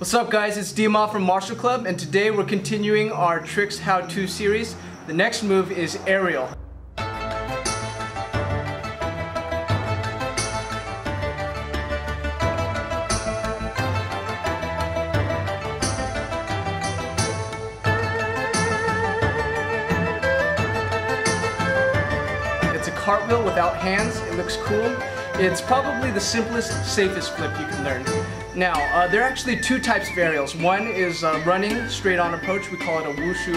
What's up guys, it's Diamal from Martial Club and today we're continuing our tricks how-to series. The next move is aerial. It's a cartwheel without hands, it looks cool. It's probably the simplest, safest flip you can learn. Now, uh, there are actually two types of aerials. One is uh, running straight on approach. We call it a wushu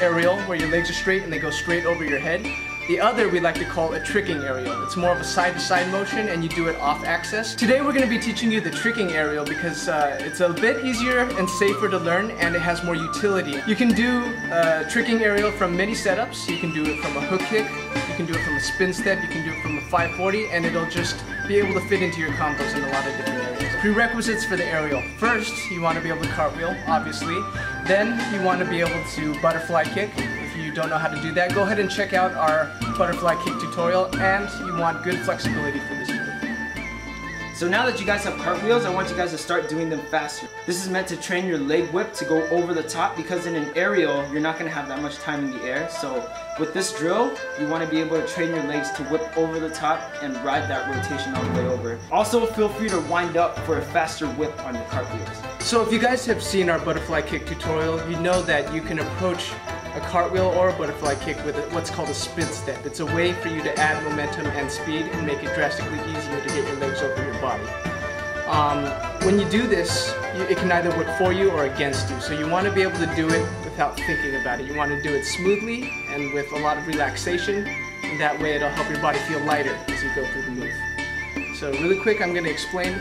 aerial, where your legs are straight and they go straight over your head. The other we like to call a tricking aerial. It's more of a side-to-side -side motion and you do it off axis. Today we're going to be teaching you the tricking aerial because uh, it's a bit easier and safer to learn and it has more utility. You can do uh, tricking aerial from many setups. You can do it from a hook kick, you can do it from a spin step, you can do it from a 540 and it'll just be able to fit into your combos in a lot of different areas. Prerequisites for the aerial. First, you want to be able to cartwheel, obviously. Then you want to be able to butterfly kick. If you don't know how to do that, go ahead and check out our butterfly kick tutorial and you want good flexibility for this. So now that you guys have cartwheels, I want you guys to start doing them faster. This is meant to train your leg whip to go over the top because in an aerial, you're not gonna have that much time in the air. So with this drill, you wanna be able to train your legs to whip over the top and ride that rotation all the way over. Also, feel free to wind up for a faster whip on your cartwheels. So if you guys have seen our butterfly kick tutorial, you know that you can approach a cartwheel or a butterfly kick with what's called a spin step. It's a way for you to add momentum and speed and make it drastically easier to get your legs over your body. Um, when you do this, you, it can either work for you or against you. So you want to be able to do it without thinking about it. You want to do it smoothly and with a lot of relaxation. And that way it'll help your body feel lighter as you go through the move. So really quick, I'm going to explain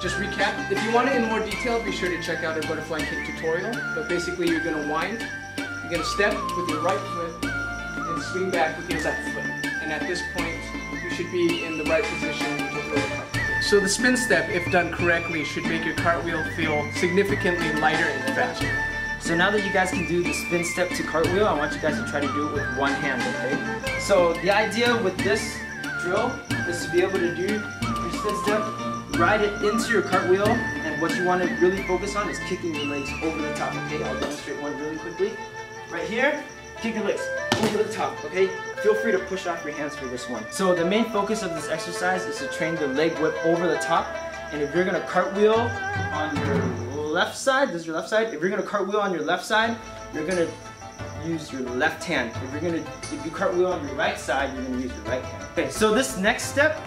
just recap. If you want it in more detail, be sure to check out our butterfly kick tutorial. But basically, you're going to wind you're going to step with your right foot and swing back with your left foot. And at this point, you should be in the right position to throw the cartwheel. So the spin step, if done correctly, should make your cartwheel feel significantly lighter and faster. So now that you guys can do the spin step to cartwheel, I want you guys to try to do it with one hand, okay? So the idea with this drill is to be able to do your spin step, ride it into your cartwheel, and what you want to really focus on is kicking your legs over the top, okay? I'll demonstrate one really quickly. Right here, kick your legs over the top, okay? Feel free to push off your hands for this one. So the main focus of this exercise is to train the leg whip over the top. And if you're gonna cartwheel on your left side, this is your left side. If you're gonna cartwheel on your left side, you're gonna use your left hand. If you're gonna, if you cartwheel on your right side, you're gonna use your right hand. Okay, so this next step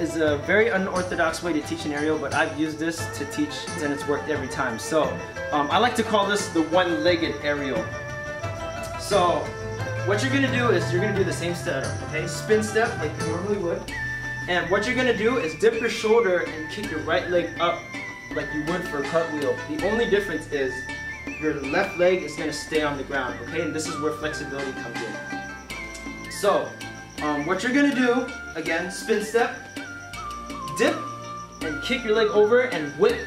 is a very unorthodox way to teach an aerial, but I've used this to teach and it's worked every time. So um, I like to call this the one-legged aerial. So what you're gonna do is you're gonna do the same setup, okay? Spin step like you normally would. And what you're gonna do is dip your shoulder and kick your right leg up like you would for a cartwheel. The only difference is your left leg is gonna stay on the ground, okay? And this is where flexibility comes in. So, um, what you're gonna do, again, spin step, dip, and kick your leg over and whip.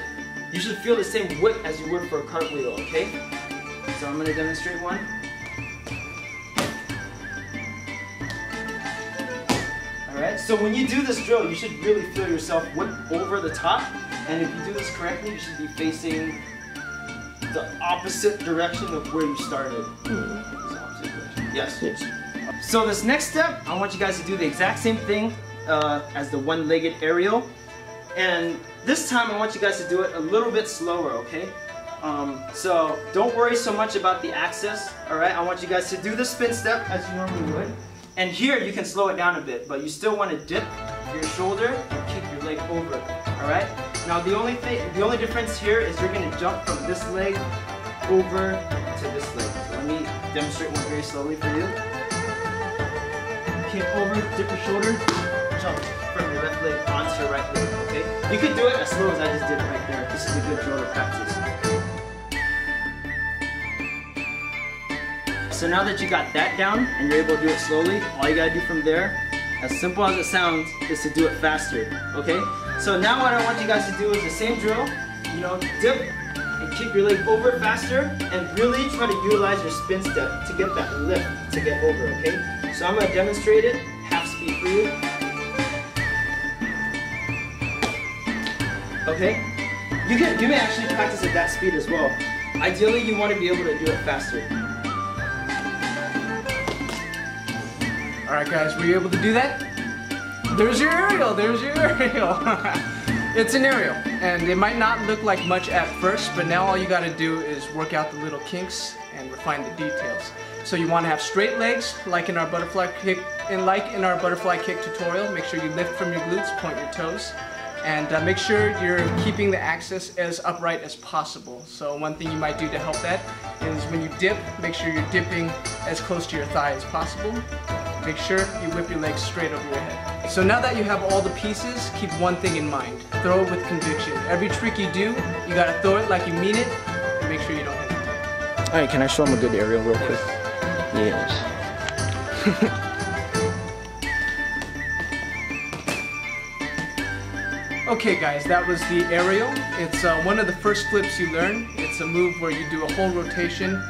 You should feel the same whip as you would for a cartwheel, okay? So I'm gonna demonstrate one. Alright, so when you do this drill, you should really feel yourself whip over the top. And if you do this correctly, you should be facing the opposite direction of where you started. Yes. yes. So this next step, I want you guys to do the exact same thing uh, as the one-legged aerial. And this time I want you guys to do it a little bit slower, okay? Um, so don't worry so much about the axis, alright? I want you guys to do the spin step as you normally would. And here you can slow it down a bit, but you still want to dip your shoulder and kick your leg over. All right. Now the only thing, the only difference here is you're going to jump from this leg over to this leg. So let me demonstrate one very slowly for you. Kick over, dip your shoulder, jump from your left leg onto your right leg. Okay. You could do it as slow as I just did right there. This is a good drill to practice. So now that you got that down and you're able to do it slowly, all you gotta do from there, as simple as it sounds, is to do it faster, okay? So now what I want you guys to do is the same drill, you know, dip and kick your leg over faster and really try to utilize your spin step to get that lift to get over, okay? So I'm gonna demonstrate it, half speed for you. Okay, You can you may actually practice at that speed as well. Ideally, you want to be able to do it faster. All right, guys, were you able to do that? There's your aerial. There's your aerial. it's an aerial, and it might not look like much at first, but now all you got to do is work out the little kinks and refine the details. So you want to have straight legs, like in our butterfly kick, and like in our butterfly kick tutorial. Make sure you lift from your glutes, point your toes, and uh, make sure you're keeping the axis as upright as possible. So one thing you might do to help that is when you dip, make sure you're dipping as close to your thigh as possible. Make sure you whip your legs straight over your head. So now that you have all the pieces, keep one thing in mind. Throw it with conviction. Every trick you do, you gotta throw it like you mean it, and make sure you don't hit hesitate. Alright, can I show him a good aerial real quick? Yes. Okay guys, that was the aerial. It's uh, one of the first flips you learn. It's a move where you do a whole rotation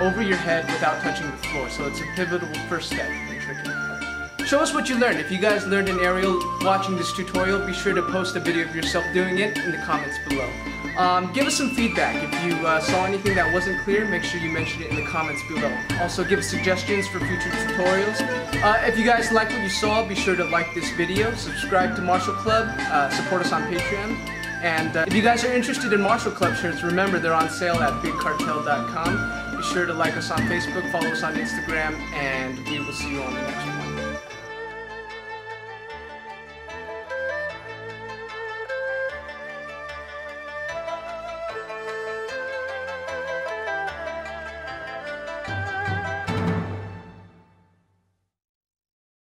over your head without touching the floor. So it's a pivotal first step in tricking. Show us what you learned. If you guys learned an aerial watching this tutorial, be sure to post a video of yourself doing it in the comments below. Um, give us some feedback. If you uh, saw anything that wasn't clear, make sure you mention it in the comments below. Also give us suggestions for future tutorials. Uh, if you guys like what you saw, be sure to like this video, subscribe to Martial Club, uh, support us on Patreon. And uh, if you guys are interested in Martial Club shirts, remember they're on sale at bigcartel.com. Be sure to like us on Facebook, follow us on Instagram, and we will see you on the next one.